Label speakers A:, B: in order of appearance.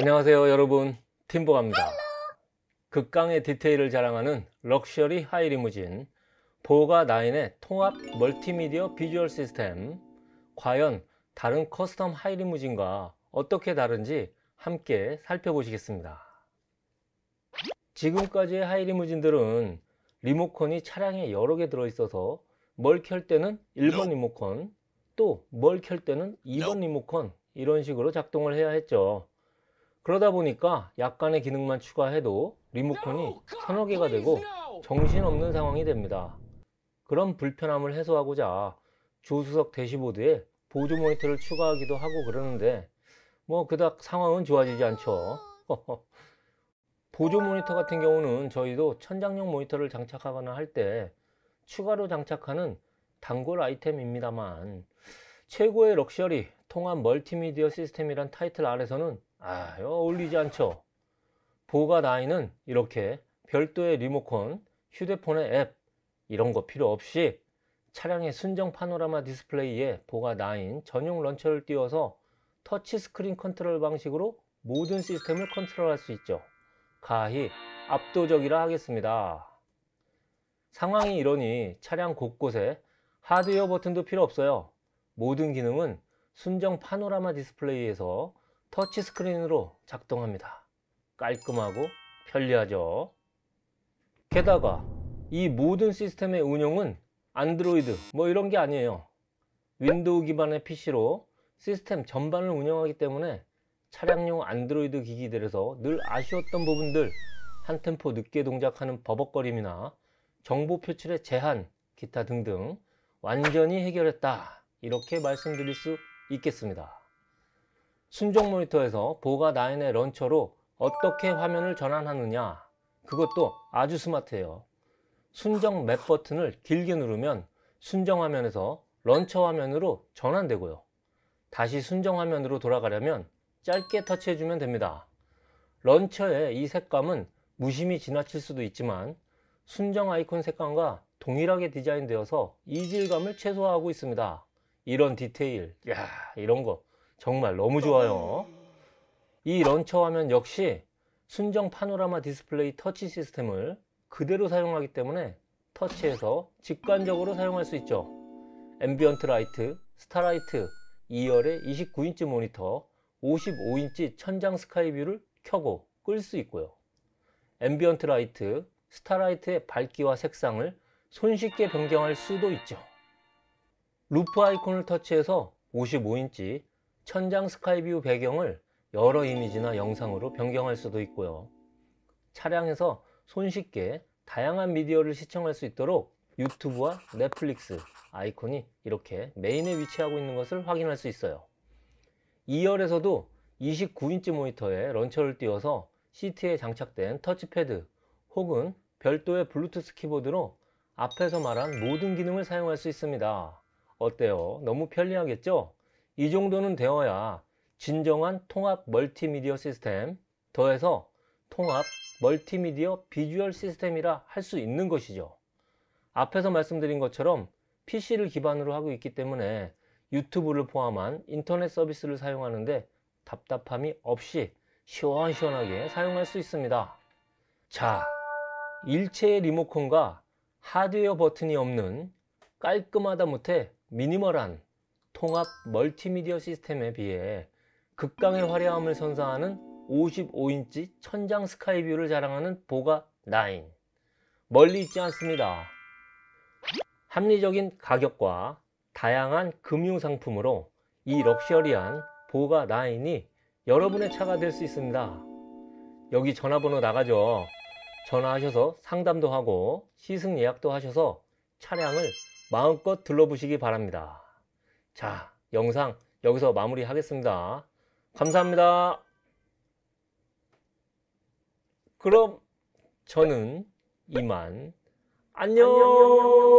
A: 안녕하세요 여러분. 팀 보가입니다. 극강의 디테일을 자랑하는 럭셔리 하이리무진 보가 9의 통합 멀티미디어 비주얼 시스템. 과연 다른 custom 하이리무진과 어떻게 다른지 함께 살펴보시겠습니다. 지금까지의 하이리무진들은 리모컨이 차량에 여러 개 들어있어서 뭘 켤 때는 1번 리모컨 또 뭘 켤 때는 2번 리모컨 이런 식으로 작동을 해야 했죠 그러다 보니까 약간의 기능만 추가해도 리모컨이 서너 개가 되고 정신없는 상황이 됩니다. 그런 불편함을 해소하고자 조수석 대시보드에 보조 모니터를 추가하기도 하고 그러는데 뭐 그닥 상황은 좋아지지 않죠. 보조 모니터 같은 경우는 저희도 천장용 모니터를 장착하거나 할 때 추가로 장착하는 단골 아이템입니다만 최고의 럭셔리 통합 멀티미디어 시스템이란 타이틀 아래서는 아 어울리지 않죠 보가 nine은 이렇게 별도의 리모컨 휴대폰의 앱 이런 거 필요 없이 차량의 순정 파노라마 디스플레이에 보가 9 전용 launcher를 띄워서 터치 스크린 컨트롤 방식으로 모든 시스템을 컨트롤할 수 있죠 가히 압도적이라 하겠습니다. 상황이 이러니 차량 곳곳에 하드웨어 버튼도 필요 없어요. 모든 기능은 순정 파노라마 디스플레이에서 터치스크린으로 작동합니다. 깔끔하고 편리하죠. 게다가 이 모든 시스템의 운용은 안드로이드 뭐 이런 게 아니에요. 윈도우 기반의 PC로 시스템 전반을 운영하기 때문에 차량용 안드로이드 기기들에서 늘 아쉬웠던 부분들 한 템포 늦게 동작하는 버벅거림이나 정보 표출의 제한 기타 등등 완전히 해결했다 이렇게 말씀드릴 수 있겠습니다 순정 모니터에서 보가 9의 런처로 어떻게 화면을 전환하느냐 그것도 아주 스마트해요 순정 맵 버튼을 길게 누르면 순정 화면에서 런처 화면으로 전환되고요 다시 순정 화면으로 돌아가려면 짧게 터치해주면 됩니다. launcher의 이 색감은 무심히 지나칠 수도 있지만 순정 아이콘 색감과 동일하게 디자인되어서 이질감을 최소화하고 있습니다. 이런 디테일, 야 이런 거 정말 너무 좋아요. 이 launcher 화면 역시 순정 파노라마 디스플레이 터치 시스템을 그대로 사용하기 때문에 터치해서 직관적으로 사용할 수 있죠. ambient light, starlight, 2열의 29인치 모니터, 55인치 천장 sky view를 켜고 끌 수 있고요. ambient light, starlight의 밝기와 색상을 손쉽게 변경할 수도 있죠. roof 아이콘을 터치해서 55인치 천장 sky view 배경을 여러 이미지나 영상으로 변경할 수도 있고요. 차량에서 손쉽게 다양한 미디어를 시청할 수 있도록 유튜브와 넷플릭스 아이콘이 이렇게 메인에 위치하고 있는 것을 확인할 수 있어요. 2열에서도 29인치 모니터에 런처를 띄워서 시트에 장착된 터치패드 혹은 별도의 블루투스 키보드로 앞에서 말한 모든 기능을 사용할 수 있습니다. 어때요? 너무 편리하겠죠? 이 정도는 되어야 진정한 통합 멀티미디어 시스템 더해서 통합 멀티미디어 비주얼 시스템이라 할 수 있는 것이죠. 앞에서 말씀드린 것처럼 PC를 기반으로 하고 있기 때문에 유튜브를 포함한 인터넷 서비스를 사용하는데 답답함이 없이 시원시원하게 사용할 수 있습니다. 자, 일체의 리모컨과 하드웨어 버튼이 없는 깔끔하다 못해 미니멀한 통합 멀티미디어 시스템에 비해 극강의 화려함을 선사하는 55인치 천장 스카이뷰를 자랑하는 보가 9 멀리 있지 않습니다. 합리적인 가격과 다양한 금융 상품으로 이 럭셔리한 보가 9이 여러분의 차가 될 수 있습니다. 여기 전화번호 나가죠. 전화하셔서 상담도 하고 시승 예약도 하셔서 차량을 마음껏 둘러보시기 바랍니다. 자, 영상 여기서 마무리 하겠습니다. 감사합니다. 그럼 저는 이만 안녕. 안녕.